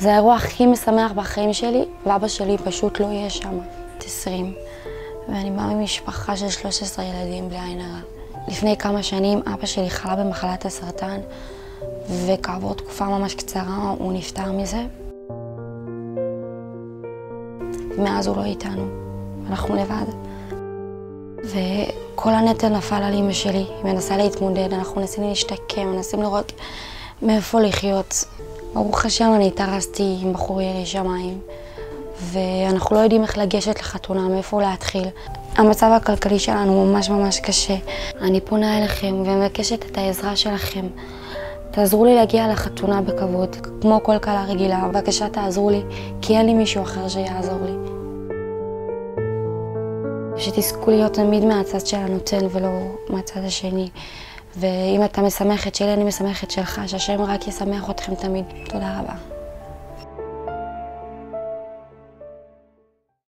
זה האירוע הכי משמח בחיים שלי, ואבא שלי פשוט לא יהיה שם. בת 20. ואני באה ממשפחה של 13 ילדים בלי עין הרע. לפני כמה שנים אבא שלי חלה במחלת הסרטן, וכעבור תקופה ממש קצרה הוא נפטר מזה. מאז הוא לא איתנו, אנחנו לבד. וכל הנטל נפל על אימא שלי, היא מנסה להתמודד, אנחנו מנסים להשתקם, מנסים לראות מאיפה לחיות. ברוך השם, אני התארסתי עם בחור ירי שמיים, ואנחנו לא יודעים איך לגשת לחתונה, מאיפה להתחיל. המצב הכלכלי שלנו ממש ממש קשה. אני פונה אליכם ומבקשת את העזרה שלכם. תעזרו לי להגיע לחתונה בכבוד, כמו כל כלה רגילה. בבקשה תעזרו לי, כי אין לי מישהו אחר שיעזור לי. שתזכו להיות תמיד מהצד של הנותן ולא מהצד השני. ואם אתה משמח את שלי, אני משמח את שלך, שהשם רק ישמח אתכם תמיד. תודה רבה.